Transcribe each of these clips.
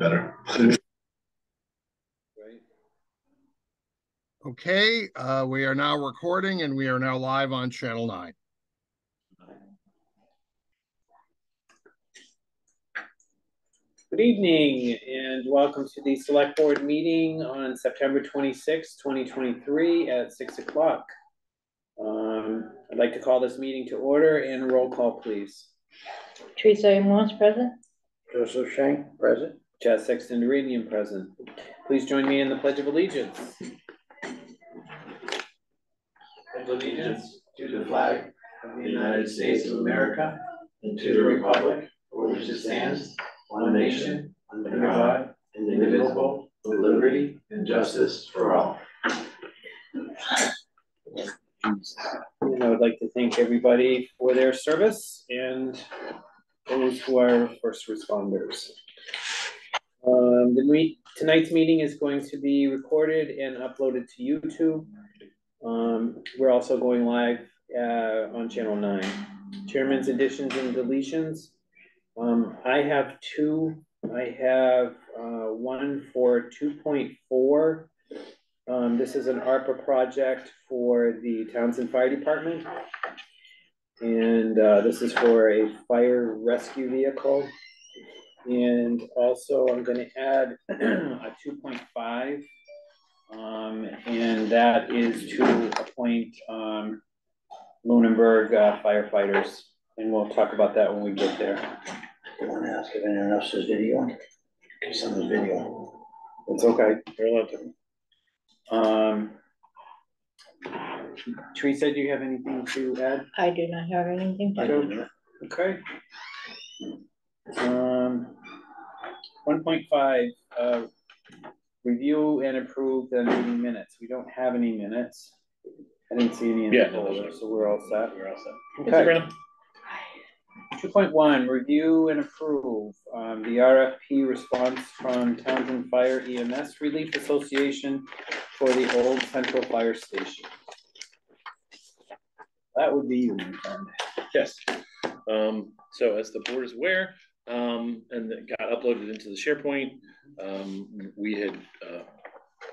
better. Okay, uh, we are now recording and we are now live on Channel 9. Good evening and welcome to the select board meeting on September 26, 2023 at six o'clock. Um, I'd like to call this meeting to order and roll call, please. Teresa A. Morse, present. Joseph Shank, present. Chad Sexton Duranian present. Please join me in the pledge of allegiance. Pledge allegiance to the flag of the United States of America and to the republic for which it stands, one nation, under God, indivisible, with liberty and justice for all. And I would like to thank everybody for their service and those who are first responders. Um, the meet, tonight's meeting is going to be recorded and uploaded to YouTube. Um, we're also going live, uh, on channel nine. Chairman's additions and deletions. Um, I have two, I have, uh, one for two point four. Um, this is an ARPA project for the Townsend Fire Department. And, uh, this is for a fire rescue vehicle. And also I'm gonna add a two point five. Um, and that is to appoint, um, Lunenburg uh, firefighters. And we'll talk about that when we get there. I want to ask if anyone else has video. Some of the video. It's okay, you're allowed to. Um. Teresa, do you have anything to add? I do not have anything I to, don't. Okay. Um, one point five, uh, review and approve the meeting minutes. We don't have any minutes. I didn't see any in the Yeah. folder, so we're all set. We're all set. Okay. Two point one, review and approve, um, the RFP response from Townsend Fire EMS Relief Association for the old central fire station. That would be you, my friend. Yes, um, so as the board is aware, um, and it got uploaded into the SharePoint, um, we had, uh,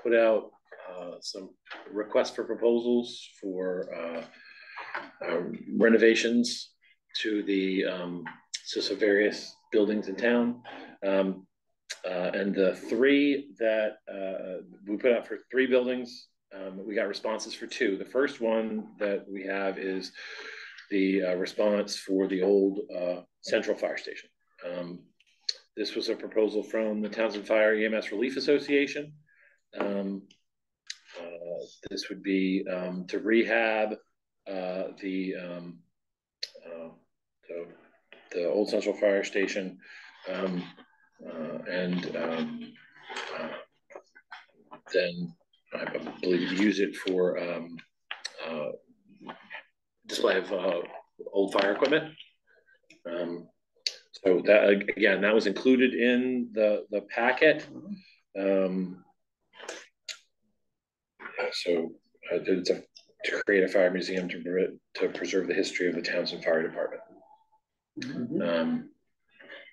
put out, uh, some requests for proposals for, uh, uh, renovations to the, um, so various buildings in town. Um, uh, and the three that, uh, we put out for three buildings, um, we got responses for two. The first one that we have is the response for the old central fire station. Um, this was a proposal from the Townsend Fire EMS Relief Association. Um, uh, this would be um, to rehab uh, the um, uh, the, the old central fire station um, uh, and um, uh, then I believe use it for uh, display of old fire equipment. Um, so that again, that was included in the the packet. Um, so uh, to, to create a fire museum to to preserve the history of the Townsend Fire Department. Um,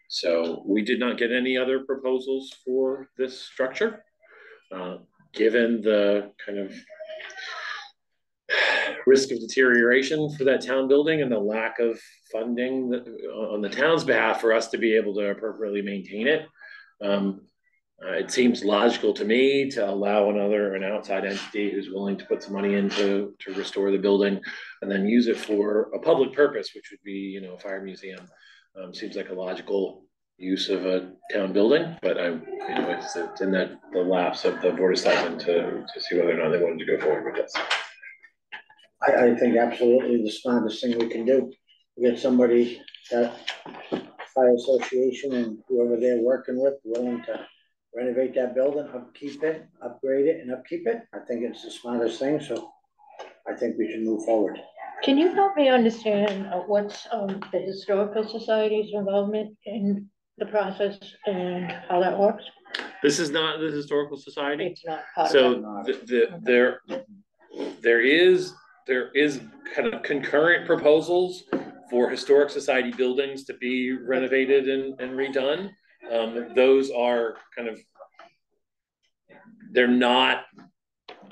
so we did not get any other proposals for this structure. Uh, given the kind of risk of deterioration for that town building and the lack of funding that, on the town's behalf for us to be able to appropriately maintain it. Um, uh, it seems logical to me to allow another, an outside entity who's willing to put some money into to restore the building and then use it for a public purpose, which would be, you know, a fire museum. Um, seems like a logical use of a town building, but I, you know, it's, it's in that, the lapse of the board of selectmen to, to see whether or not they wanted to go forward with this. I, I think absolutely the smartest thing we can do. Get somebody, that fire association and whoever they're working with, willing to renovate that building, upkeep it, upgrade it and upkeep it. I think it's the smartest thing, so I think we should move forward. can you help me understand uh, what's, um, the historical society's involvement in the process and how that works? This is not the historical society. It's not part of So that. the, the, there, there is, there is kind of concurrent proposals for historic society buildings to be renovated and, and redone. Um, those are kind of, they're not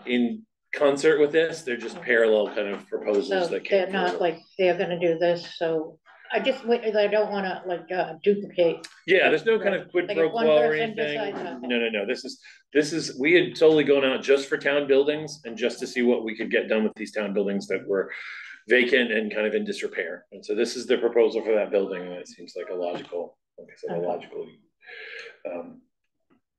in concert with this, they're just parallel kind of proposals So that came they're not through. like, they're gonna do this, so I just, wait, I don't wanna like uh, duplicate. Yeah, there's no kind of quid Like pro if one quo or person anything. decides not No, no, no, this is, this is, we had totally gone out just for town buildings and just to see what we could get done with these town buildings that were vacant and kind of in disrepair. And so this is the proposal for that building, and it seems like a logical, like I said, a logical um,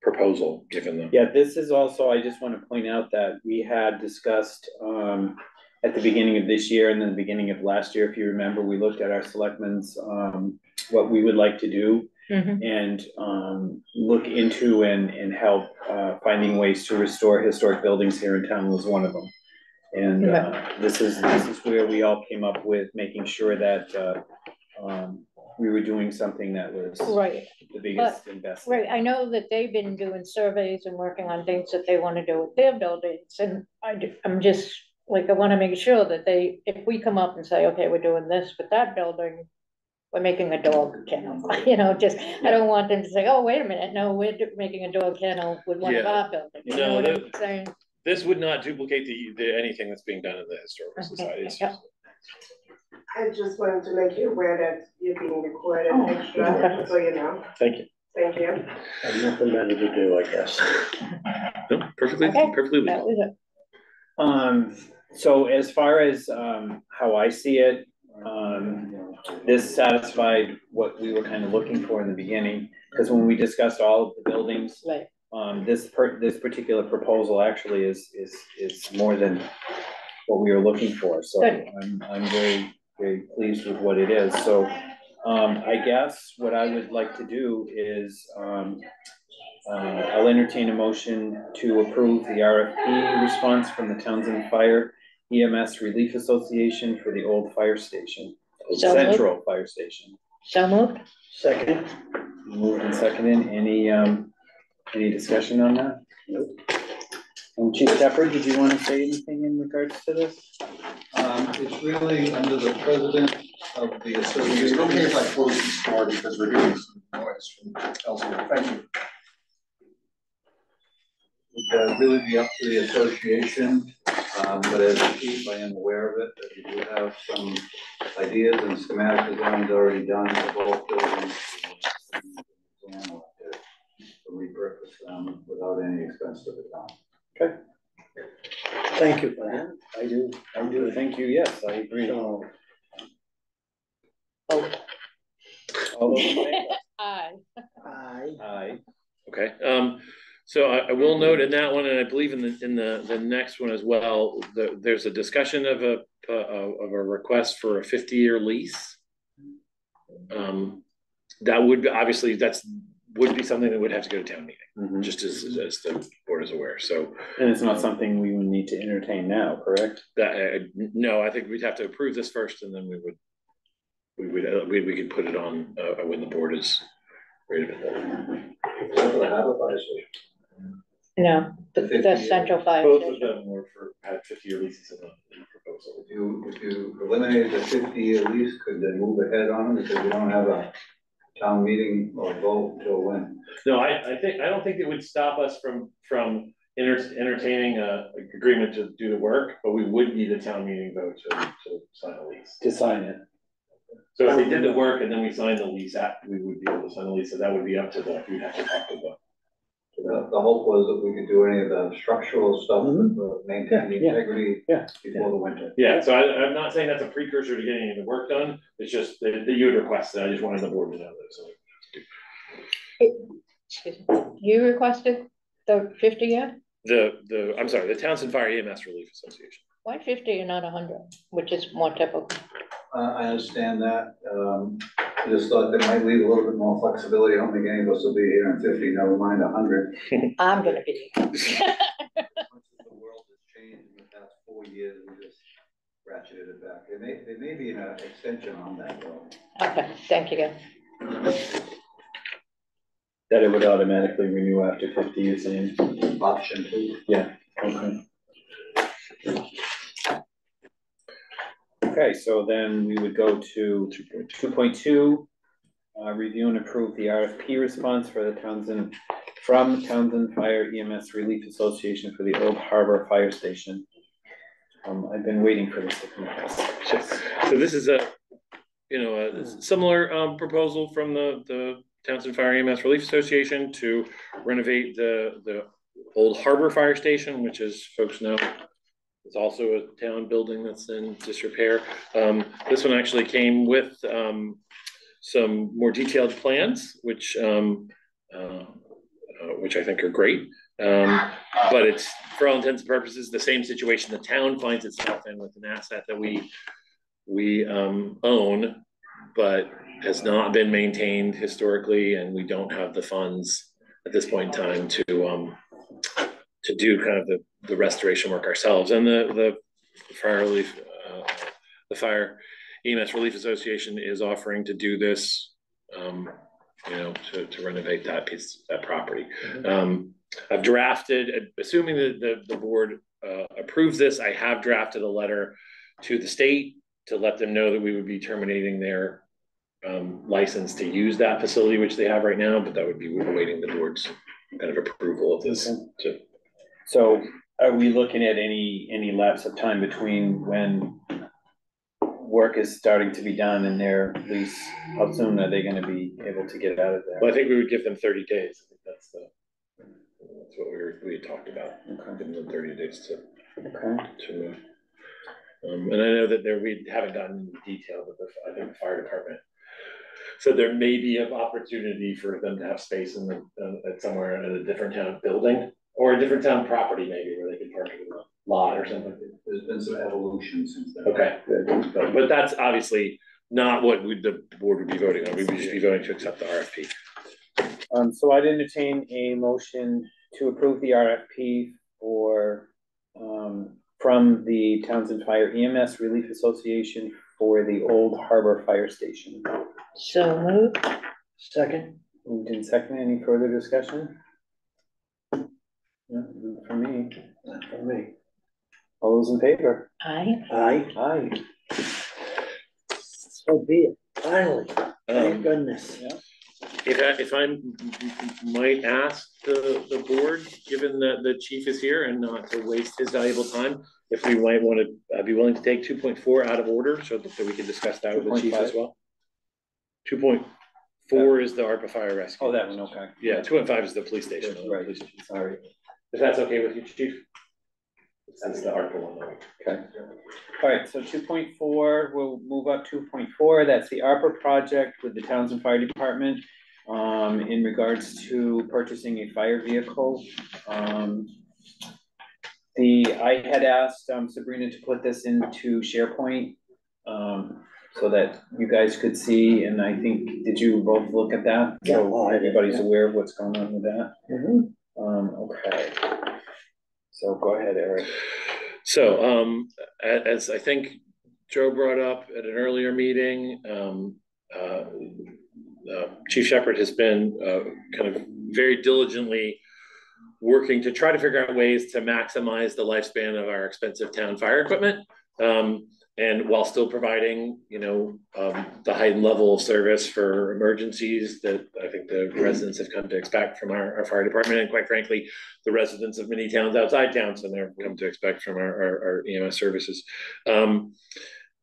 proposal, given the. Yeah, this is also, I just wanna point out that we had discussed, um, at the beginning of this year and then the beginning of last year, if you remember, we looked at our selectmen's, um, what we would like to do Mhm. and, um, look into and, and help, uh, finding ways to restore historic buildings here in town was one of them. And, uh, this is, this is where we all came up with making sure that, uh, um, we were doing something that was Right, the biggest investment. right, I know that they've been doing surveys and working on things that they wanna do with their buildings, and I, I'm just, like, I wanna make sure that they, if we come up and say, okay, we're doing this with that building, we're making a dog kennel, you know, just, I don't want them to say, oh, wait a minute, no, we're do- making a dog kennel with one of Yeah. our buildings, you No, know what I'm that- saying? This would not duplicate the, the, anything that's being done in the historical Okay, societies. yeah. I just wanted to make you aware that you're being recorded Oh, extra, so you know. Thank you. Thank you. I have nothing better to do, I guess. No, perfectly, Okay. perfectly That legal. was it. Um, so as far as, um, how I see it, um, this satisfied what we were kind of looking for in the beginning. Cause when we discussed all of the buildings, Right, um, this per, this particular proposal actually is, is, is more than what we were looking for, so Good. I'm, I'm very, very pleased with what it is, so. Um, I guess what I would like to do is, um, uh, I'll entertain a motion to approve the RFP response from the Townsend Fire EMS Relief Association for the old fire station, So moved. Central Fire Station. so moved, Second, Moved and seconded, any, um, any discussion on that? Nope. Um, Chief Shepard, did you wanna say anything in regards to this? Um, it's really under the president of the Is it association. okay if I close this door because we're hearing some noise from elsewhere? Thank you. It'd uh, really be up to the association, um, but as a chief, I am aware of it, that we do have some ideas and schematic designs already done for both buildings. We'll to Repurpose them without any expense to the town. Okay. Thank you for that, I do, I do, Thank you, yes, I agree. so, All those in favor? aye, Aye. Okay, um, so I, I will note in that one, and I believe in the, in the, the next one as well, the, there's a discussion of a, uh, of a request for a fifty-year lease. Um, that would be, obviously, that's, would be something that would have to go to town meeting, Mhm. just as, as the board is aware, so And it's not something we would need to entertain now, correct? that, uh, no, I think we'd have to approve this first, and then we would we would, uh, we, we could put it on, uh, when the board is ready to put that. The Harbor Fire Station. no, the, the 50 central fire Both of station. them were for, had fifty-year leases in the, in the proposal. If you, if you eliminated the fifty-year lease, could they move ahead on them because we don't have a town meeting or vote till when? No, I, I think, I don't think it would stop us from, from enter- entertaining a a agreement to do the work, but we would need a town meeting vote to, to sign a lease. To sign it. So if we did the work and then we signed the lease after, we would be able to sign the lease, so that would be up to the, we'd have to talk to the. The, the hope was that we could do any of the structural stuff, Mhm. uh, maintain the Yeah, yeah. integrity Yeah, before the winter. Yeah, so I, I'm not saying that's a precursor to getting any of the work done, it's just that, that you would request it, I just wanted the board to know that, so. Excuse. You requested the fifty year? The, the, I'm sorry, the Townsend Fire EMS Relief Association. Why fifty and not hundred, which is more typical? Uh, I understand that, um, I just thought that might leave a little bit more flexibility, I don't think any of us will be here in fifty, never mind a hundred. I'm gonna be. Much as the world has changed in the past four years, we just ratcheted it back. There may, there may be an extension on that though. Okay, thank you. that it would automatically renew after fifty years in. Option two. Okay. Okay, so then we would go to two point two. uh, review and approve the RFP response for the Townsend, from Townsend Fire EMS Relief Association for the Old Harbor Fire Station. Um, I've been waiting for this to come across. So this is a, you know, a similar um proposal from the the Townsend Fire EMS Relief Association to renovate the the old Harbor Fire Station, which as folks know, is also a town building that's in disrepair. Um, this one actually came with um some more detailed plans, which um uh uh, which I think are great. Um, but it's, for all intents and purposes, the same situation the town finds itself in with an asset that we we um own, but has not been maintained historically, and we don't have the funds at this point in time to um to do kind of the the restoration work ourselves. And the the fire relief, uh, the fire EMS Relief Association is offering to do this um, you know, to to renovate that piece, that property. Um, I've drafted, assuming that the the board uh approves this, I have drafted a letter to the state to let them know that we would be terminating their um license to use that facility, which they have right now, but that would be awaiting the board's kind of approval of this to So are we looking at any, any lapse of time between when work is starting to be done and their lease, how soon are they gonna be able to get out of there? Well? I think we would give them thirty days. I think that's the, that's what we were, we had talked about, Okay, giving them thirty days to, okay, to move. Um, and I know that there, we haven't gotten into detail, but the, I think the fire department. So there may be an opportunity for them to have space in the, uh, at somewhere in a different town of building, or a different town property maybe, where they could park in a lot or something. There's been some evolution since then. Okay, but, but that's obviously not what we, the board would be voting on, we would just be voting to accept the RFP. um, so I'd entertain a motion to approve the RFP for, um, from the Townsend Fire EMS Relief Association for the Old Harbor Fire Station. So moved. Second, Moved in second, any further discussion? No, not for me, not for me. all those in favor? Aye. Aye, Aye. so be it, finally, thank Um, goodness. Yeah. If I, if I m- m- might ask the, the board, given that the chief is here and not to waste his valuable time, if we might want to, uh, be willing to take two point four out of order so that that we can discuss that with the chief as well? Two point four is the ARPA fire rescue. Oh, that one, okay. Yeah, two point five is the police station. Right, police station. sorry. If that's okay with you, chief? That's the ARPA one. Okay. All right, so two point four, we'll move up two point four, that's the ARPA project with the Townsend Fire Department. Um, in regards to purchasing a fire vehicle, um. The, I had asked um, Sabrina to put this into SharePoint. Um, so that you guys could see, and I think, did you both look at that? Yeah, So I did, everybody's yeah. aware of what's going on with that? Mhm. Um, okay. So go ahead, Eric. So, um, as I think Joe brought up at an earlier meeting, um, uh, uh, Chief Shepard has been, uh, kind of very diligently working to try to figure out ways to maximize the lifespan of our expensive town fire equipment. Um, and while still providing, you know, um, the heightened level of service for emergencies that I think the residents have come to expect from our, our fire department, and quite frankly, the residents of many towns outside towns and they're come to expect from our, our, our EMS services. Um,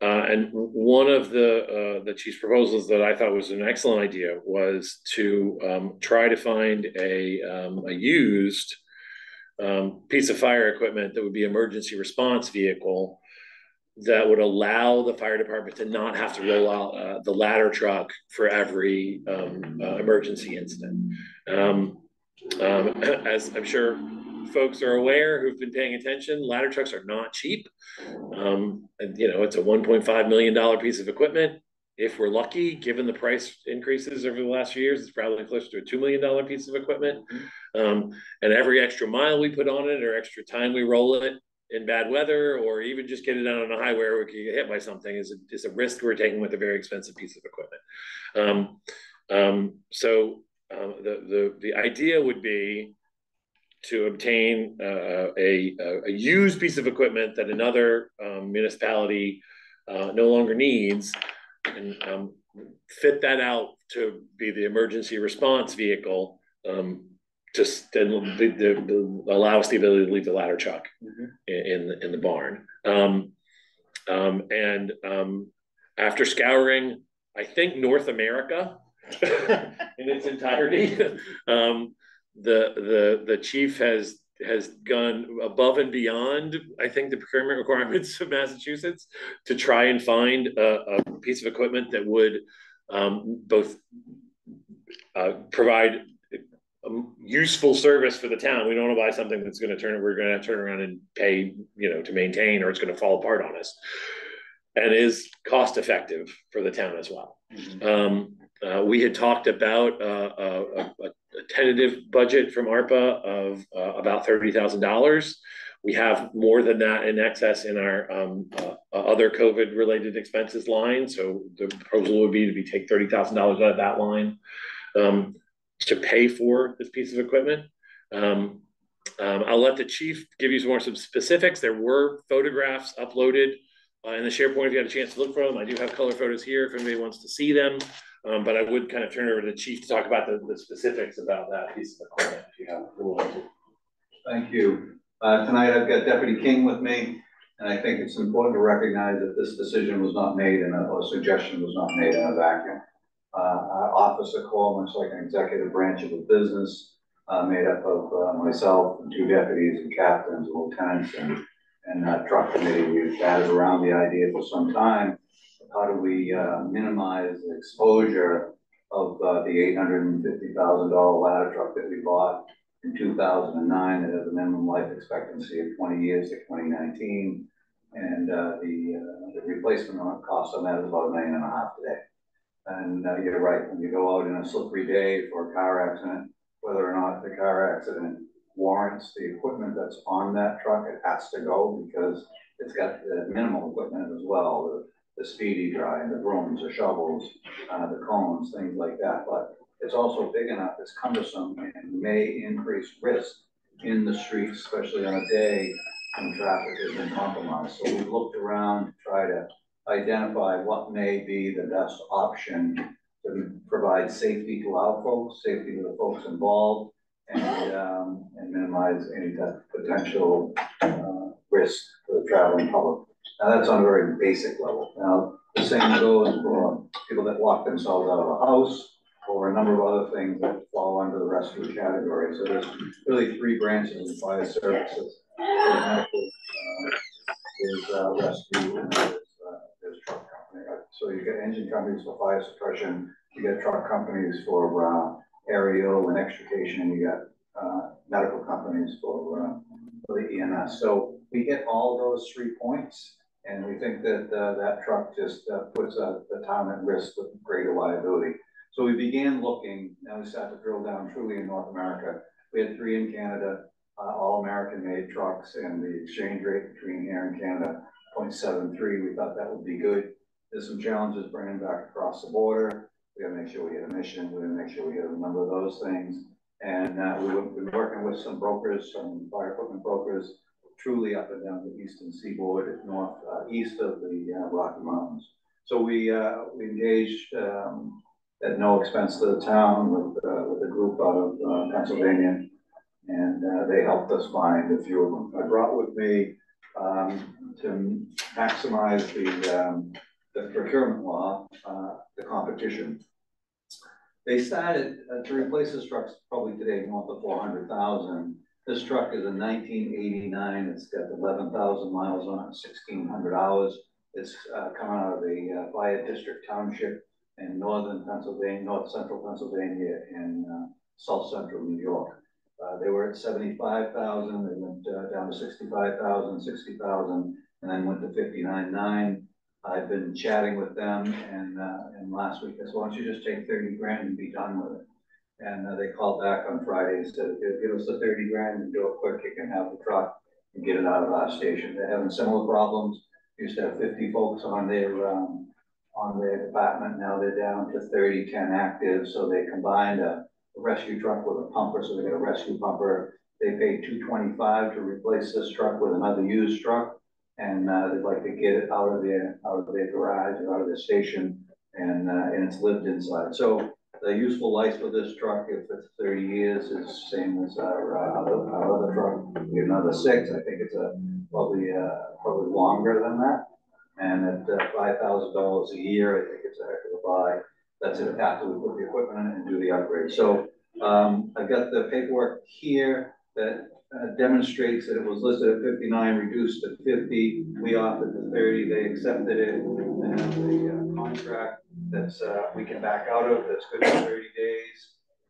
uh, and one of the, uh, the chief's proposals that I thought was an excellent idea was to, um, try to find a, um, a used um, piece of fire equipment that would be emergency response vehicle that would allow the fire department to not have to roll out, uh, the ladder truck for every, um, uh, emergency incident. Um, um, as I'm sure folks are aware who've been paying attention, ladder trucks are not cheap. Um, and you know, it's a one point five million dollar piece of equipment. If we're lucky, given the price increases over the last few years, it's probably closer to a two million dollar piece of equipment. Um, and every extra mile we put on it or extra time we roll it in bad weather, or even just get it out on a highway where we get hit by something is a, is a risk we're taking with a very expensive piece of equipment. Um, um, so um, the, the, the idea would be to obtain uh, a, a, a used piece of equipment that another um, municipality uh, no longer needs. And um, fit that out to be the emergency response vehicle, um, just then the, the, the- allow us the ability to leave the ladder truck Mhm. in, in, the- barn. Um, um, and, um, after scouring, I think North America in its entirety, um, the, the, the chief has, has gone above and beyond, I think, the procurement requirements of Massachusetts to try and find a, a piece of equipment that would, um, both uh, provide useful service for the town. We don't want to buy something that's gonna turn, we're gonna turn around and pay, you know, to maintain, or it's gonna fall apart on us. And is cost effective for the town as well. Um, uh, we had talked about, uh, a, a, tentative budget from ARPA of, uh, about thirty thousand dollars. We have more than that in excess in our, um, uh, other COVID-related expenses line, so the proposal would be to be take thirty thousand dollars out of that line. Um, to pay for this piece of equipment. Um, um, I'll let the chief give you some more some specifics. There were photographs uploaded uh, in the SharePoint. If you had a chance to look for them, I do have color photos here if anybody wants to see them. Um, but I would kind of turn it over to the chief to talk about the, the specifics about that piece of equipment if you have. a little- Thank you. Uh, tonight I've got Deputy King with me, and I think it's important to recognize that this decision was not made in a, or suggestion was not made in a vacuum. Uh, office of call, much like an executive branch of a business, uh, made up of, uh, myself and two deputies and captains and lieutenants and, and, uh, truck committee. We've batted around the idea for some time. How do we, minimize the exposure of, uh, the eight hundred and fifty thousand dollar ladder truck that we bought in two thousand and nine that has a minimum life expectancy of twenty years to twenty nineteen. And, uh, the, uh, the replacement cost on that is about a million and a half today. And, uh, you're right, when you go out in a slippery day for a car accident, whether or not the car accident warrants the equipment that's on that truck, it has to go because it's got the minimal equipment as well, the, the speedy dry, the brooms, the shovels, uh, the cones, things like that, but it's also big enough, it's cumbersome and may increase risk in the streets, especially on a day when traffic has been compromised. So we've looked around to try to identify what may be the best option to provide safety to our folks, safety to the folks involved, and, um, and minimize any potential, uh, risk for the traveling public. Now, that's on a very basic level. Now, the same goes for people that lock themselves out of a house, or a number of other things that fall under the rescue category. So there's really three branches of fire services. Uh, There's, uh, rescue, and there's, uh, there's truck company. Uh, So you get engine companies for fire suppression, you get truck companies for, uh, aerial and extrication, and you got, uh, medical companies for, uh, for the EMS. So we hit all those three points, and we think that, uh, that truck just, uh, puts, uh, the town at risk with greater liability. So we began looking, now we started to drill down truly in North America. We had three in Canada, all American-made trucks, and the exchange rate between here and Canada, 0.73. we thought that would be good. There's some challenges bringing back across the border, we gotta make sure we hit emissions, we gotta make sure we hit a number of those things. And, uh, we've been working with some brokers, some fire equipment brokers, truly up and down the eastern seaboard, north, uh, east of the uh, Rocky Mountains. So we, uh, we engaged, um, at no expense to the town with, uh, with a group out of uh, Pennsylvania. And, they helped us find a few of them. I brought with me, um, to maximize the, um, the procurement law, uh, the competition. They started, uh, to replace this truck's probably today north of four hundred thousand. This truck is a nineteen eighty-nine, it's got eleven thousand miles on it, sixteen hundred hours. It's, uh, coming out of the, uh, District Township in northern Pennsylvania, north central Pennsylvania, and, uh, south central New York. Uh, they were at seventy-five thousand, they went, uh, down to 65,000, 60,000, and then went to fifty-nine-nine. I've been chatting with them and, uh, and last week, I said, why don't you just take thirty grand and be done with it? And uh, they called back on Friday and said, "Give- us the thirty grand and do it quick, you can have the truck and get it out of our station. They're having similar problems. Used to have fifty folks on their, um, on their department, now they're down to 30, 10 active, so they combined a a rescue truck with a pumper, so they got a rescue pumper. They paid two twenty-five to replace this truck with another used truck. And, uh, they'd like to get it out of their, out of their garage or out of their station and, uh, and it's lived inside. So the useful life for this truck, if it's thirty years, is same as our, uh, other, our other truck. We have another six, I think it's a, probably, uh, probably longer than that. And at uh, five thousand dollars a year, I think it's a heck of a buy. That's it after we put the equipment in and do the upgrade. So, um, I've got the paperwork here that uh, demonstrates that it was listed at fifty-nine, reduced to fifty. We offered the thirty, they accepted it. And the uh, contract that's, uh, we can back out of, that's good for thirty days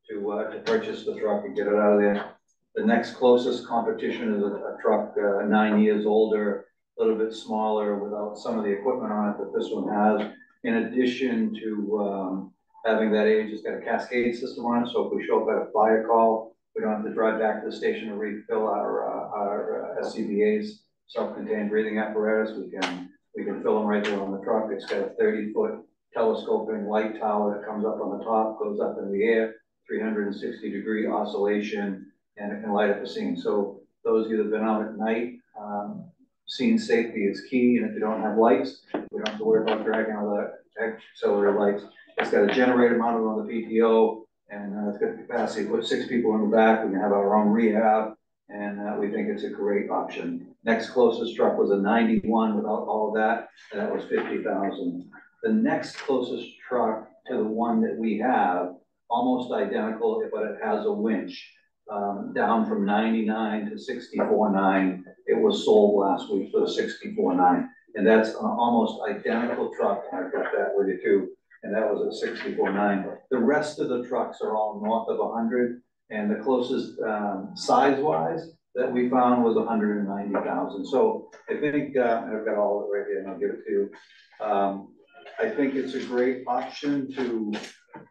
to, uh, to purchase the truck and get it out of there. The next closest competition is a, a truck, uh, nine years older, a little bit smaller without some of the equipment on it that this one has. In addition to, um, having that age, it's got a cascade system on it, so if we show up at a fire call, we don't have to drive back to the station to refill our, uh, our uh, SCBA's, self-contained breathing apparatus, we can, we can fill them right there on the truck, it's got a thirty-foot telescoping light tower that comes up on the top, goes up in the air, three hundred and sixty degree oscillation, and it can light up the scene, so those of you that have been out at night, um, scene safety is key, and if you don't have lights, we don't have to worry about dragging all that auxiliary lights. It's got a generator mounted on the PTO, and uh, it's got capacity, to put six people in the back, we can have our own rehab, and uh, we think it's a great option. Next closest truck was a ninety-one without all of that, and that was fifty thousand. The next closest truck to the one that we have, almost identical, but it has a winch. Um, down from ninety-nine to sixty-four nine, it was sold last week for sixty-four nine. And that's an almost identical truck, and I've got that with you too, and that was at sixty-four nine. The rest of the trucks are all north of hundred, and the closest, um, size-wise that we found was hundred and ninety thousand. So I think, uh, I've got all of it right here, and I'll give it to you. Um, I think it's a great option to,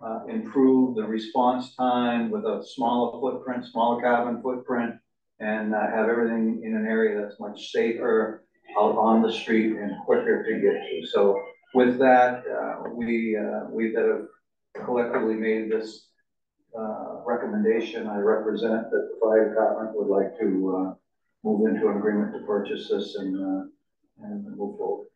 uh, improve the response time with a smaller footprint, smaller cabin footprint, and uh, have everything in an area that's much safer out on the street and quicker to get to. So with that, uh, we, uh, we that have collectively made this uh, recommendation, I represent that the fire department would like to uh, move into an agreement to purchase this and, uh, and move forward.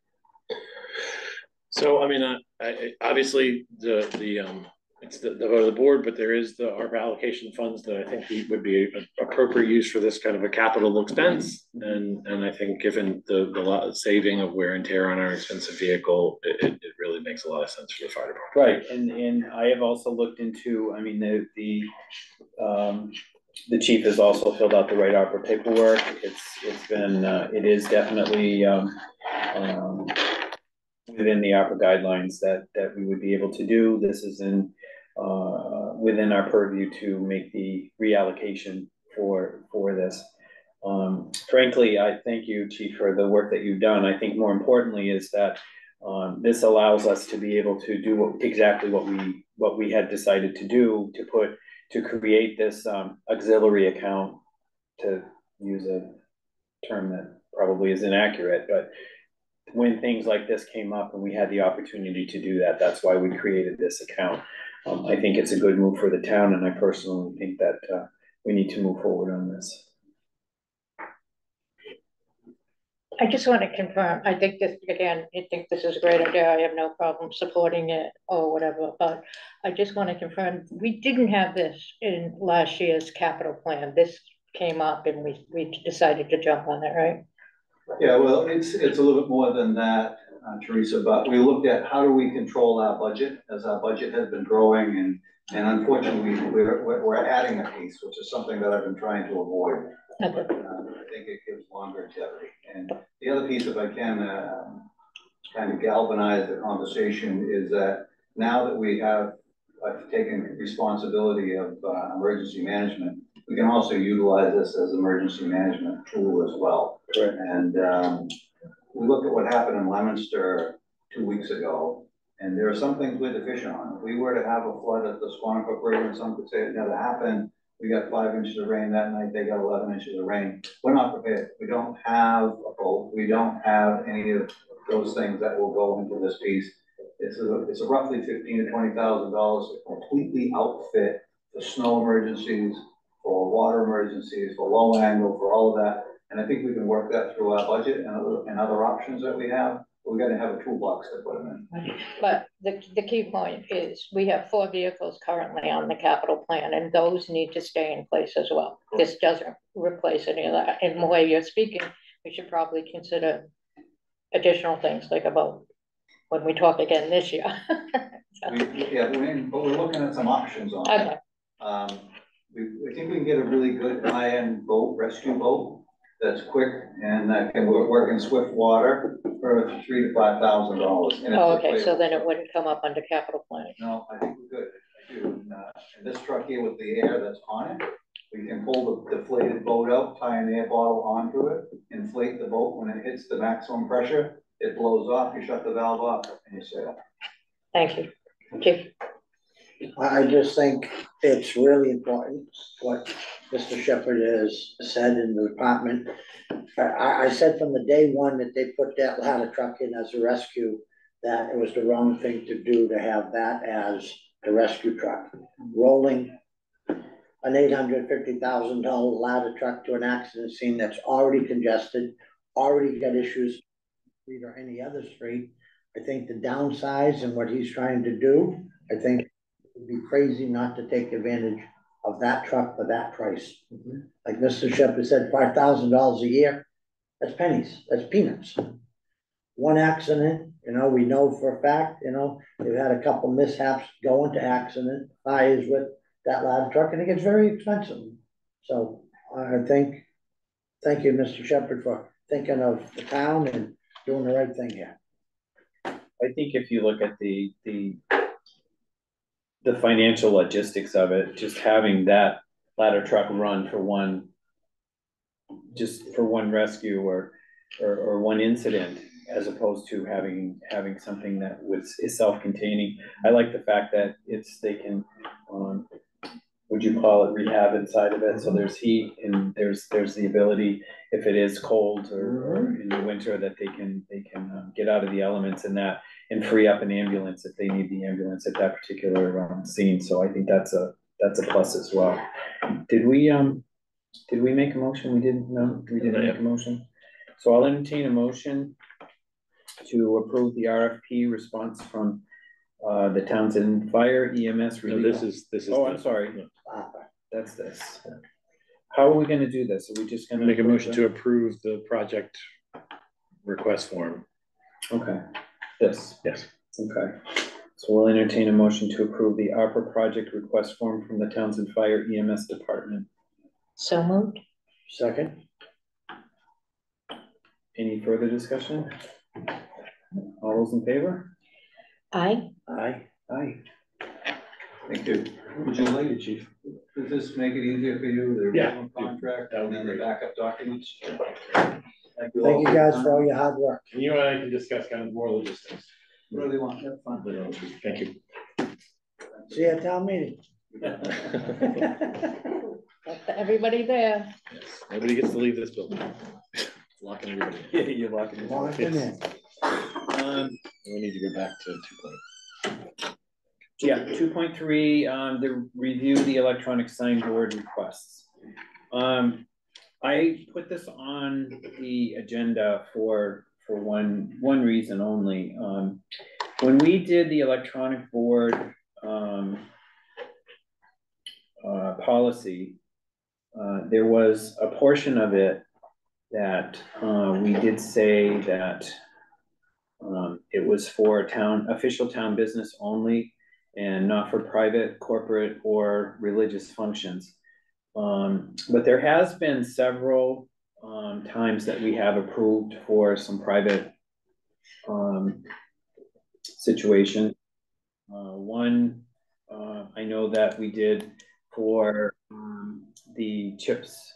So, I mean, I, I, obviously, the, the, um, it's the, the vote of the board, but there is the ARPA allocation funds that I think would be appropriate use for this kind of a capital expense. And, and I think given the, the saving of wear and tear on our expensive vehicle, it, it, it really makes a lot of sense for the fire department. Right, and, and I have also looked into, I mean, the, the, um, the chief has also filled out the right ARPA paperwork. It's, it's been, uh, it is definitely, um, um, within the ARPA guidelines that, that we would be able to do. This is in, uh, within our purview to make the reallocation for, for this. Um, frankly, I thank you, chief, for the work that you've done. I think more importantly is that um, this allows us to be able to do what- exactly what we, what we had decided to do, to put, to create this, um, auxiliary account, to use a term that probably is inaccurate, but when things like this came up and we had the opportunity to do that, that's why we created this account. Um, I think it's a good move for the town, and I personally think that, uh, we need to move forward on this. I just want to confirm, I think this, again, I think this is a great idea, I have no problem supporting it or whatever, but I just want to confirm, we didn't have this in last year's capital plan, this came up and we, we decided to jump on it, right? Yeah, well, it's, it's a little bit more than that, uh, Teresa, but we looked at how do we control our budget as our budget has been growing and, and unfortunately, we're, we're, we're adding a piece, which is something that I've been trying to avoid. Okay. Um, I think it gives longevity. And the other piece, if I can, uh, kind of galvanize the conversation is that now that we have uh, taken responsibility of, uh, emergency management, we can also utilize this as emergency management tool as well. Correct. And, um, we look at what happened in Leominster two weeks ago, and there are some things we're deficient on. If we were to have a flood at the Squanicook River, and some could say it never happened, we got five inches of rain that night, they got eleven inches of rain. We're not prepared. We don't have a boat, we don't have any of those things that will go into this piece. It's a, it's a roughly fifteen to twenty thousand dollars to completely outfit for snow emergencies, for water emergencies, for low angle, for all of that. And I think we can work that through our budget and other, and other options that we have. we gotta have a toolbox to put them in. But the, the key point is, we have four vehicles currently on the capital plan, and those need to stay in place as well. This doesn't replace any of that, and the way you're speaking, we should probably consider additional things, like about when we talk again this year. So, We, yeah, we, but we're looking at some options on it. Okay, Um, we, we think we can get a really good high-end boat, rescue boat, that's quick and that can work, work in swift water for three to five thousand dollars. oh, okay, so then it wouldn't come up under capital planning. No, I think we're good, I do, and, uh, and this truck here with the air that's on it, we can pull the deflated boat out, tie an air bottle onto it, inflate the boat, when it hits the maximum pressure, it blows off, you shut the valve off, and you sail. Thank you. Chief, I, just think it's really important what Mr. Shepard has said in the department. I, I, I said from the day one that they put that ladder truck in as a rescue, that it was the wrong thing to do to have that as the rescue truck. Rolling an eight hundred fifty thousand dollar ladder truck to an accident scene that's already congested, already got issues, street or any other street. I think the downsize and what he's trying to do, I think it'd be crazy not to take advantage of that truck for that price. Mm-hmm. Like Mr. Shepard said, five thousand dollars a year, that's pennies, that's peanuts. One accident, you know, we know for a fact, you know, they've had a couple mishaps going to accident, fires with that ladder truck, and it gets very expensive. So I think, thank you, Mr. Shepard, for thinking of the town and doing the right thing here. I think if you look at the, the. The financial logistics of it, just having that ladder truck run for one. Just for one rescue or, or, or one incident, as opposed to having, having something that was, is self-containing. I like the fact that it's, they can, um. Would you call it rehab inside of it, so there's heat and there's, there's the ability, if it is cold or, or in the winter, that they can, they can, um, get out of the elements in that and free up an ambulance if they need the ambulance at that particular um scene, so I think that's a, that's a plus as well. Did we, um, did we make a motion? We didn't, no, we didn't make a motion. So I'll entertain a motion to approve the RFP response from uh the Townsend Fire EMS. No, this is, this is. Oh, the- I'm sorry, Uh, that's this. How are we gonna do this? Are we just gonna? Make a motion to approve the project request form. Okay, this. Yes. Okay, so we'll entertain a motion to approve the ARPA project request form from the Townsend Fire EMS Department. so moved? Second, Any further discussion? All those in favor? Aye, aye. Aye. Thank you. Would you like, chief? Does this make it easier for you, the Yeah. original contract That would and be then the great. backup documents? Thank Thank you guys for all your hard work. And you and I can discuss kind of more logistics. Whatever you want, have fun. Thank you. See you at town meeting. Everybody there. Yes. Nobody gets to leave this building. Locking everybody. in. You're locking it. Lock them in. Um, we need to go back to two. Yeah, two point three, um, the review the electronic signboard requests. Um, I put this on the agenda for, for one, one reason only. Um, when we did the electronic board, um, uh, policy, uh, there was a portion of it that, uh, we did say that um, it was for town, official town business only and not for private, corporate, or religious functions. Um, but there has been several, um, times that we have approved for some private, um, situation. Uh, one, uh, I know that we did for, um, the Chips,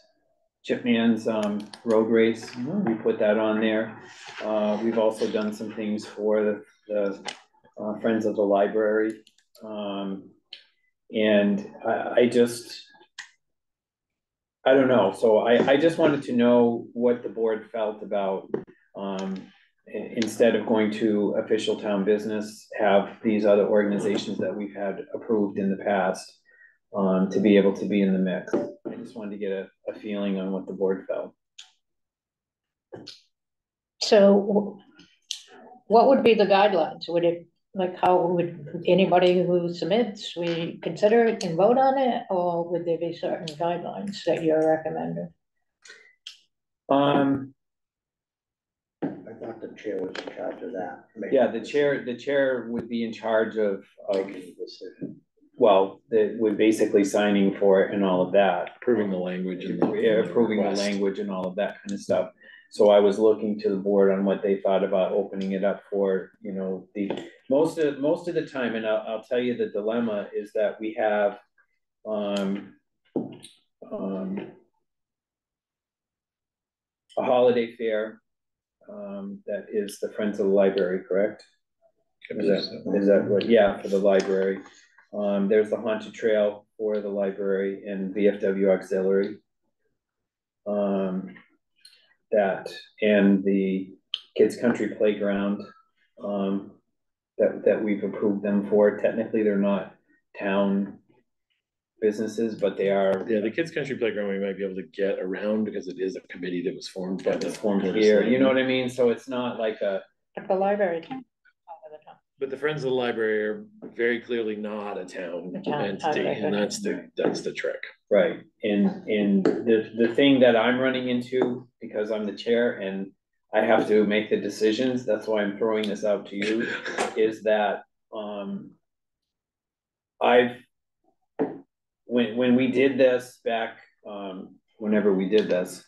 Chipman's, um, road race. We put that on there. Uh, we've also done some things for the, the, uh, Friends of the Library. Um, and I, I just, I don't know, so I, I just wanted to know what the board felt about, um, instead of going to official town business, have these other organizations that we've had approved in the past, um, to be able to be in the mix. I just wanted to get a, a feeling on what the board felt. So what would be the guidelines? Would it, like, how would anybody who submits, we consider it and vote on it? Or would there be certain guidelines that you're recommending? Um, I thought the chair was in charge of that. yeah, the chair, the chair would be in charge of, of, well, the, we're basically signing for it and all of that. Approving the language and. the- Yeah, approving the request. language and all of that kind of stuff. So I was looking to the board on what they thought about opening it up for, you know, the, most of, most of the time, and I'll, I'll tell you the dilemma is that we have, um, um, a holiday fair, um, that is the Friends of the Library, correct? Is that, is that what, yeah, for the library. Um, there's the haunted trail for the library and VFW auxiliary. Um, that and the Kids Country Playground, um, that, that we've approved them for. Technically, they're not town businesses, but they are. Yeah, the Kids Country Playground, we might be able to get around because it is a committee that was formed by the. It's formed Board of here, you know what I mean? So it's not like a, At the library. all of the time. But the Friends of the Library are very clearly not a town A town, entity, okay. and that's the, that's the trick. Right, and, and the, the thing that I'm running into, because I'm the chair and I have to make the decisions, that's why I'm throwing this out to you, is that, um. I've. When, when we did this back, um, whenever we did this,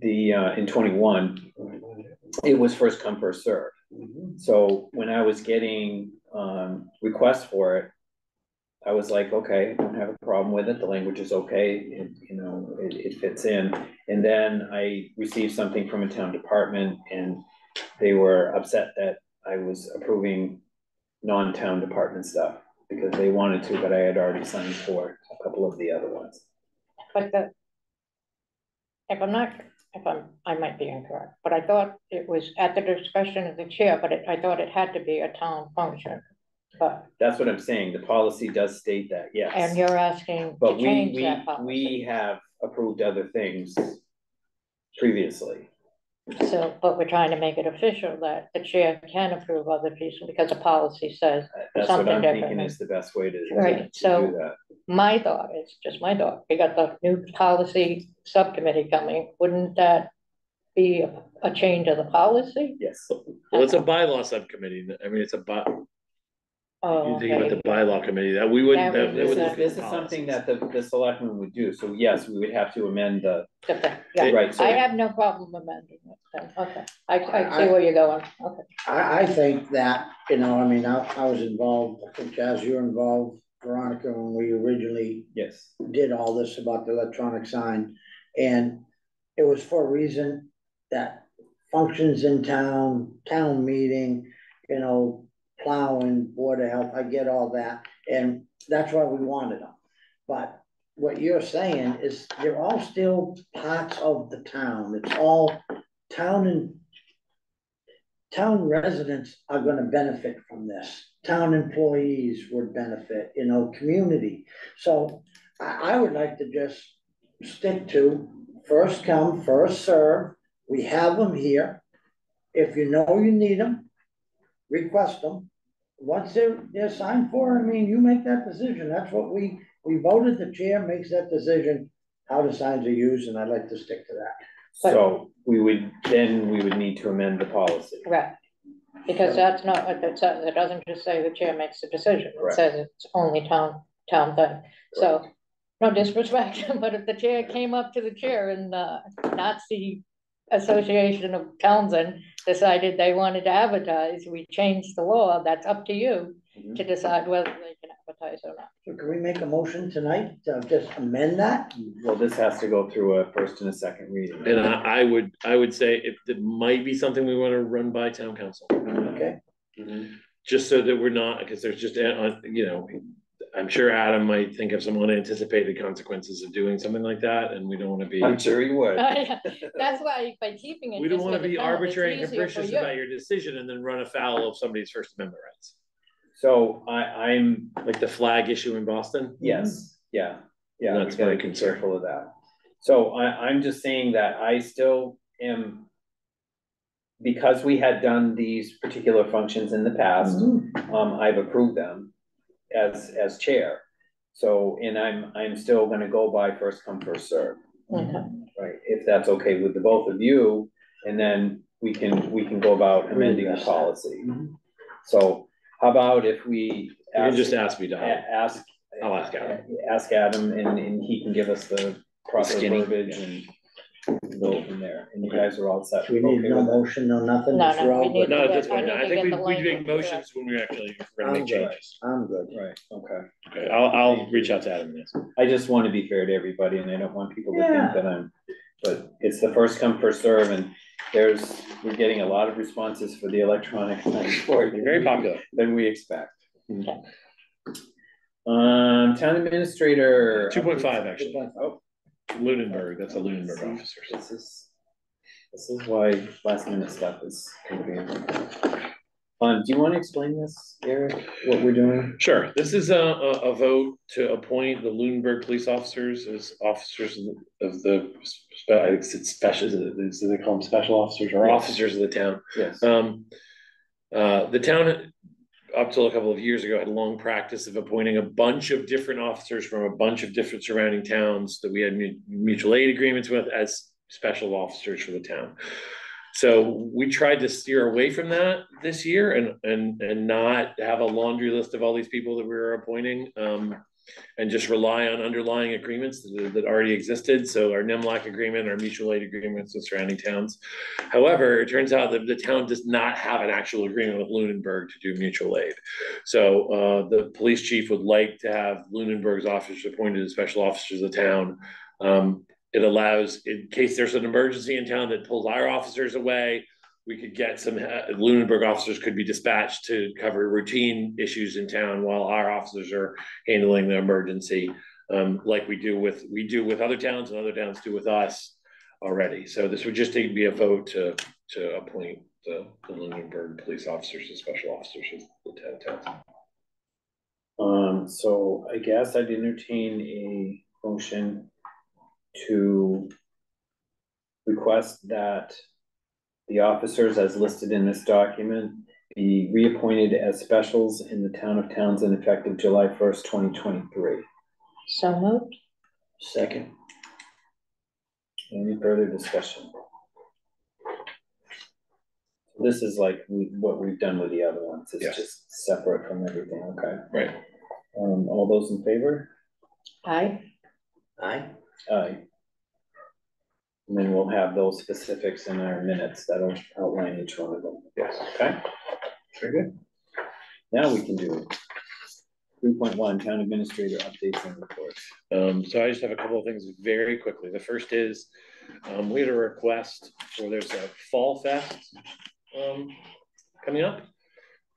the, uh, in twenty-one, it was first come, first serve. So when I was getting, um, requests for it, I was like, okay, I don't have a problem with it, the language is okay, it, you know, it, it fits in. And then I received something from a town department and they were upset that I was approving non-town department stuff. Because they wanted to, but I had already signed for a couple of the other ones. But the. If I'm not, if I'm, I might be incorrect, but I thought it was at the discretion of the chair, but it, I thought it had to be a town function. But, That's what I'm saying, the policy does state that, yes. and you're asking But to we, change we, that policy. we have approved other things previously. So, but we're trying to make it official that the chair can approve other pieces because the policy says, uh, That's what Something I'm different. thinking is the best way to, to Right, to so- do that. my thought is, just my thought, we got the new policy subcommittee coming, wouldn't that be a, a change of the policy? Yes. Well, it's a bylaw subcommittee, I mean, it's a by, Oh, you think about okay. the bylaw committee, that we wouldn't. That that- would- that This would is, look this is something policies. that the, the selectmen would do, so yes, we would have to amend the, Okay, yeah, right, so. I have no problem amending it, then, okay, I, I see where you're going, okay. I, I think that, you know, I mean, I, I was involved, I think Jazz, you were involved, Veronica, when we originally Yes, did all this about the electronic sign. And it was for a reason that functions in town, town meeting, you know, plowing, board of health, I get all that. And that's why we wanted them. But what you're saying is they're all still parts of the town. It's all town and town residents are gonna benefit from this. Town employees would benefit, you know, community. So I, I would like to just stick to first come, first serve. We have them here. If you know you need them, request them. Once they're, they're signed for, I mean, you make that decision. That's what we, we voted, the chair makes that decision, how the signs are used, and I'd like to stick to that. so we would, then we would need to amend the policy. Right, because that's not what it says, it doesn't just say the chair makes the decision, it Correct. says it's only town, town thing. So, no disrespect, but if the chair came up to the chair and uh, the Nazi Association of Townsend decided they wanted to advertise, we changed the law, that's up to you Mhm. to decide whether they can advertise or not. So can we make a motion tonight to just amend that? Well, this has to go through a first and a second reading. And I, I would, I would say if, it might be something we wanna run by town counsel. Okay, Just so that we're not, because there's just, uh, you know, I'm sure Adam might think of some unanticipated consequences of doing something like that, and we don't wanna be. I'm sure he would. That's why by keeping it We don't wanna be arbitrary and capricious you. about your decision and then run afoul of somebody's First Amendment rights. So I, I'm, Like the flag issue in Boston? yes, yeah, yeah, we That's gotta my be concern. careful of that. So I, I'm just saying that I still am because we had done these particular functions in the past, um, I've approved them as, as chair. So, and I'm, I'm still gonna go by first come, first serve, Okay. right, if that's okay with the both of you, and then we can, we can go about amending the Readdress that. policy. Mhm. So how about if we You can ask, just ask me to a- help. ask. I'll ask Adam. Ask Adam and, and he can give us the proper Skinny, verbiage and go from there, and you guys are all set. We need okay no with that? motion, no nothing, No, just no, we're we need good. Not at to this I point, need I think we, we make motions when we actually, we're gonna make good. changes. I'm good. Right, okay. Okay, I'll, I'll reach out to Adam on this. I just wanna be fair to everybody and I don't want people to Yeah. think that I'm, but it's the first come, first serve and there's, we're getting a lot of responses for the electronic sign board. You're very popular. Than we expect. Okay. Um, town administrator. 2.5 actually. Oh, Lunenburg, that's a Lunenburg officer. this is, this is why last minute stuff is confusing. Um, do you wanna explain this, Eric, what we're doing? Sure, this is a, a, a vote to appoint the Lunenburg police officers as officers of the- of the, I think it's special, is it- is it they call them special officers or officers of the town? Yes. Um, uh, the town, up till a couple of years ago, had a long practice of appointing a bunch of different officers from a bunch of different surrounding towns that we had mutual aid agreements with as special officers for the town. So we tried to steer away from that this year and, and, and not have a laundry list of all these people that we were appointing. Um, and just rely on underlying agreements that, that already existed. So our NEMLEC agreement, our mutual aid agreements with surrounding towns. However, it turns out that the town does not have an actual agreement with Lunenburg to do mutual aid. So uh, the police chief would like to have Lunenburg's officers appointed as special officers of the town. Um, it allows, in case there's an emergency in town that pulls our officers away, we could get some, uh, Lunenburg officers could be dispatched to cover routine issues in town while our officers are handling the emergency. Um, like we do with, we do with other towns and other towns do with us already. So this would just be a vote to, to appoint the, the Lunenburg police officers as special officers of the town towns. Um, so I guess I'd entertain a motion to request that the officers as listed in this document be reappointed as specials in the town of Townsend effective July first, twenty twenty-three. So moved? Second, Any further discussion? This is like we, what we've done with the other ones, Yes. it's just separate from everything, okay? Right. Um, all those in favor? Aye. aye, Aye. And then we'll have those specifics in our minutes that'll outline each one of them. Yes. Okay? Very good. Now we can do three point one, town administrator updates and reports. Um, so I just have a couple of things very quickly. The first is, um, we had a request for, there's a Fall Fest, um, coming up.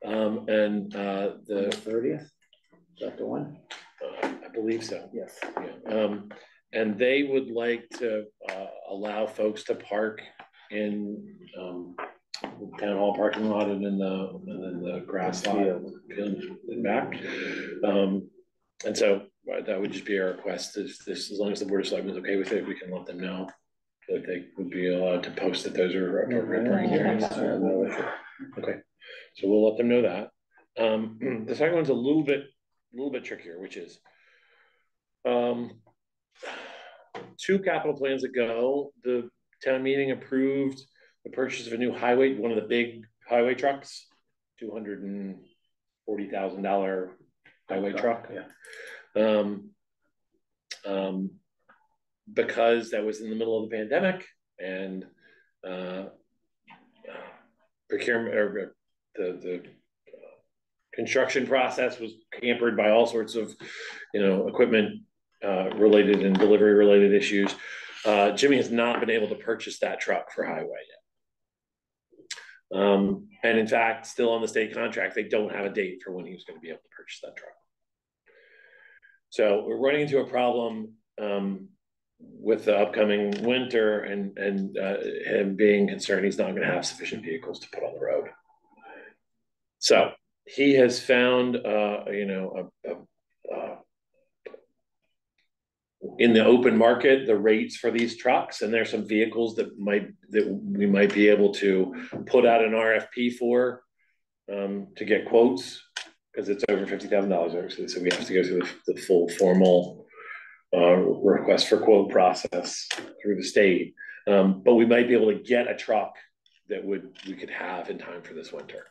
Um, and, uh, the the, thirtieth, is that the one? uh, I believe so. Yes. Yeah, um, and they would like to, uh, allow folks to park in, um, the town hall parking lot and in the, and then the grass lot field in back. Um, and so uh, that would just be our request, is this, as long as the board of selectmen is okay with it, we can let them know that they would be allowed to post that those are appropriate parking areas. No issue. Okay, so we'll let them know that. Um, the second one's a little bit, a little bit trickier, which is um, two capital plans ago, the town meeting approved the purchase of a new highway, one of the big highway trucks, two hundred and forty thousand dollar highway truck. Yeah. Um, um, because that was in the middle of the pandemic and uh, procurement or the the uh, construction process was hampered by all sorts of you know equipment uh, related and delivery related issues. Uh, Jimmy has not been able to purchase that truck for highway yet. Um, and in fact, still on the state contract, they don't have a date for when he was going to be able to purchase that truck. So we're running into a problem um, with the upcoming winter and and uh, him being concerned he's not going to have sufficient vehicles to put on the road. So he has found, uh, you know, a, a, a in the open market, the rates for these trucks, and there's some vehicles that might, that we might be able to put out an RFP for um, to get quotes, because it's over fifty thousand dollars, actually, so we have to go through the, the full formal uh, request for quote process through the state. Um, but we might be able to get a truck that would, we could have in time for this winter.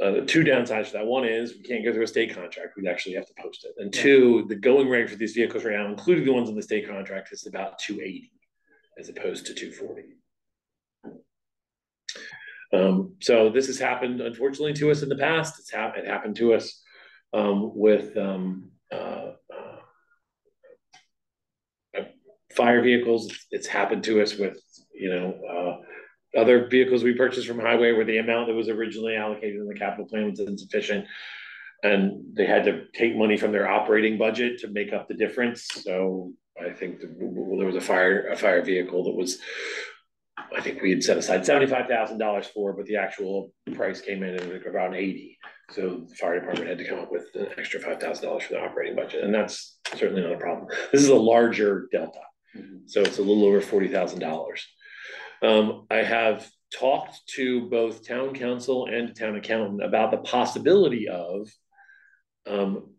Uh, the two downsides to that, one is we can't go through a state contract, we'd actually have to post it. And two, the going rate for these vehicles right now, including the ones in the state contract, is about two eighty as opposed to two forty. Um, so this has happened unfortunately to us in the past, it's hap- it happened to us um, with um, uh, uh, fire vehicles, It's- it's happened to us with, you know, uh, other vehicles we purchased from highway where the amount that was originally allocated in the capital plan was insufficient. And they had to take money from their operating budget to make up the difference, so I think the- well, there was a fire, a fire vehicle that was. I think we had set aside seventy-five thousand dollars for, but the actual price came in at around eighty. So the fire department had to come up with an extra five thousand dollars for the operating budget, and that's certainly not a problem. This is a larger delta, mm-hmm. so it's a little over forty thousand dollars. Um, I have talked to both town counsel and town accountant about the possibility of um,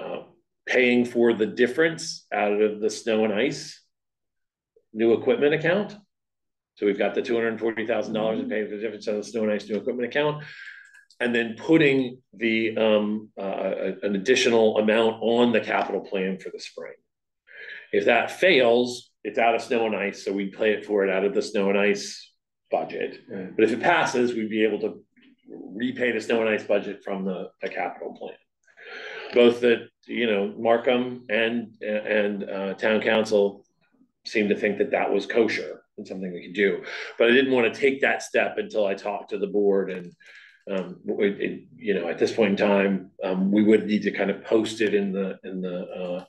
uh, paying for the difference out of the snow and ice new equipment account. So we've got the two hundred forty thousand dollars and paying for the difference out of the snow and ice new equipment account. And then putting the um, uh, an additional amount on the capital plan for the spring. If that fails, it's out of snow and ice, so we'd play it for it out of the snow and ice budget. But if it passes, we'd be able to repay the snow and ice budget from the, the capital plan. Both the, you know, Markham and, and, uh, town counsel seemed to think that that was kosher and something we could do. But I didn't want to take that step until I talked to the board and, um, it, it- you know, at this point in time, um, we would need to kind of post it in the, in the,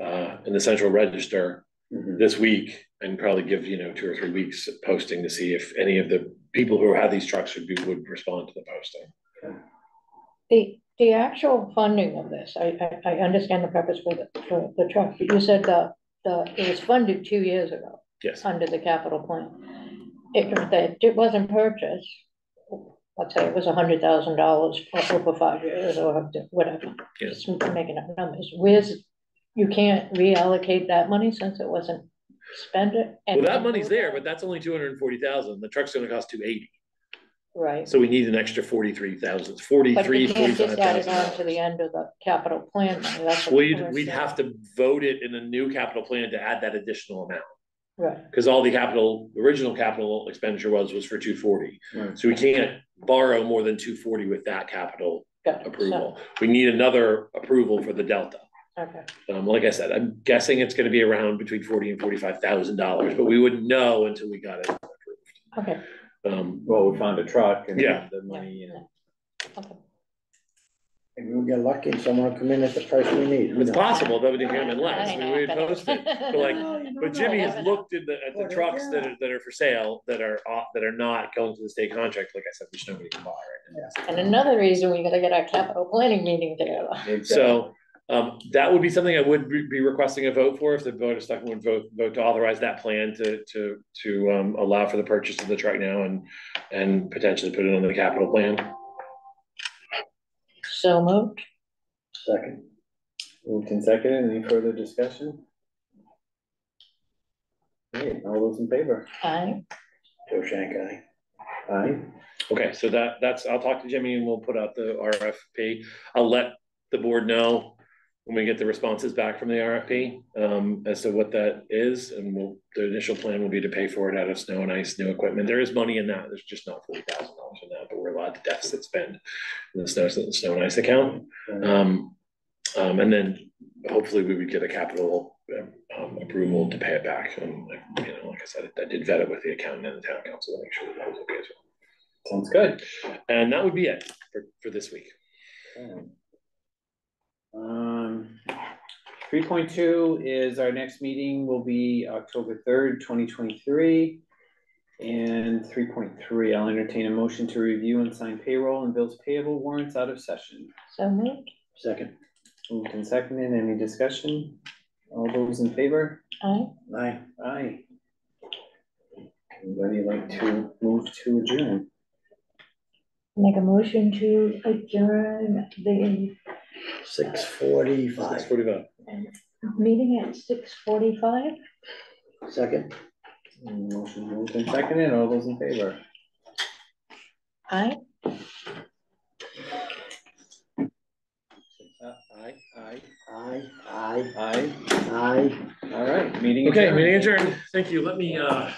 uh, uh, in the central register Mm-hmm. this week and probably give, you know, two or three weeks of posting to see if any of the people who have these trucks would be, would respond to the posting. The, the actual funding of this, I, I, I understand the purpose for the, for the truck, but you said the, the, it was funded two years ago Yes, under the capital plan. It, that it wasn't purchased, let's say it was a hundred thousand dollars over five years or whatever. Yeah. Just making up numbers, where's, you can't reallocate that money since it wasn't spent it? well, that money's there, but that's only two hundred and forty thousand. The truck's gonna cost two eighty. Right, So we need an extra forty-three thousand, but forty-three, you can't forty-five just add it on to the end of the capital plan money, that's. what We'd, we're we'd saying. have to vote it in a new capital plan to add that additional amount. Right, Cause all the capital, original capital expenditure was, was for two forty. Right. So we can't borrow more than two forty with that capital got it, so, approval. We need another approval for the delta. Okay, Um, like I said, I'm guessing it's gonna be around between forty and forty-five thousand dollars, but we wouldn't know until we got it approved. okay, Um, Well, we found a truck and Yeah. the money, you know. okay. Maybe we'll get lucky and someone will come in at the price we need. It's knows? possible that would come in less, That we ain't would happening. post it, but like, but Jimmy has looked at the, at the trucks that are, that are for sale, that are, off- that are not going to the state contract, like I said, there's nobody can buy right now. And another reason we gotta get our capital planning meeting together. So, um, that would be something I would be be requesting a vote for, if the board of selectmen would vote, vote to authorize that plan to, to, to, um, allow for the purchase of the truck now and, and potentially put it on the capital plan. So moved, Second, Moved and seconded, any further discussion? Okay, all those in favor? aye, Joe Shankai. Aye. Okay, so that, that's, I'll talk to Jimmy and we'll put out the RFP. I'll let the board know when we get the responses back from the RFP, um, as to what that is, and we'll, the initial plan will be to pay for it out of snow and ice, new equipment. There is money in that, there's just not forty thousand dollars in that, but we're allowed to deficit spend in the snow, the snow and ice account. Um, um, and then hopefully we would get a capital, um, approval to pay it back. And, like, you know, like I said, I did vet it with the accountant and the town counsel to make sure that that was okay as well. Sounds good. And that would be it for, for this week. Um, three point two is our next meeting will be October third, twenty twenty-three. And three point three, I'll entertain a motion to review and sign payroll and bills payable warrants out of session. so moved, Second, Moved and seconded, any discussion? All those in favor? Aye. Aye. Aye. Anybody like to move to adjourn? make a motion to adjourn the Six forty-five. Six forty-five. meeting at six forty-five. Second? Motion moved and seconded, all those in favor? I, Aye, aye, Aye, aye, aye, aye. all right, meeting Okay, adjourned. meeting adjourned. Thank you. Let me, uh,